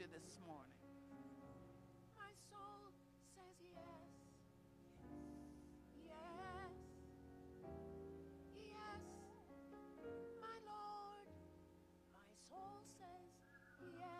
you this morning? My soul says yes. Yes. Yes. My Lord, my soul says yes.